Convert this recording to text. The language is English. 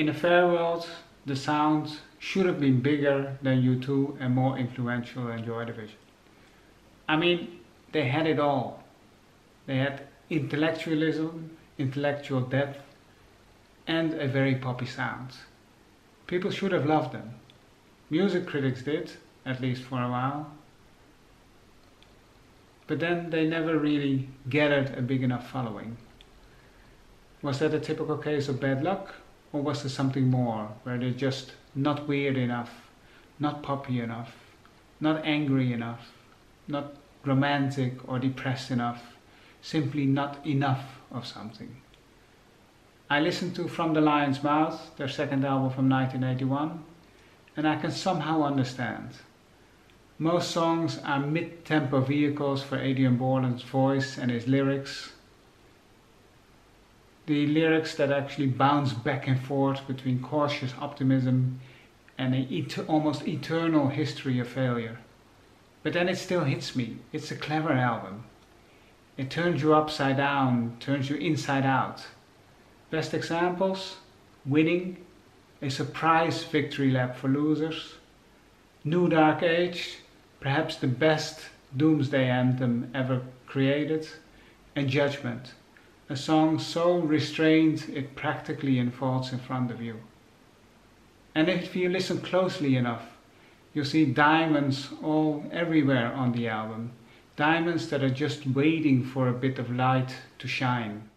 In a fair world, the sound should have been bigger than U2 and more influential than Joy Division. I mean, they had it all. They had intellectualism, intellectual depth, and a very poppy sound. People should have loved them. Music critics did, at least for a while. But then they never really gathered a big enough following. Was that a typical case of bad luck? Or was there something more, where they're just not weird enough, not poppy enough, not angry enough, not romantic or depressed enough, simply not enough of something? I listened to From the Lion's Mouth, their second album from 1981, and I can somehow understand. Most songs are mid-tempo vehicles for Adrian Borland's voice and his lyrics. The lyrics that actually bounce back and forth between cautious optimism and an et almost eternal history of failure. But then it still hits me. It's a clever album. It turns you upside down, turns you inside out. Best examples Winning, a surprise victory lap for losers. New Dark Age, perhaps the best doomsday anthem ever created. And Judgment, a song so restrained it practically unfolds in front of you. And if you listen closely enough, you'll see diamonds all everywhere on the album. Diamonds that are just waiting for a bit of light to shine.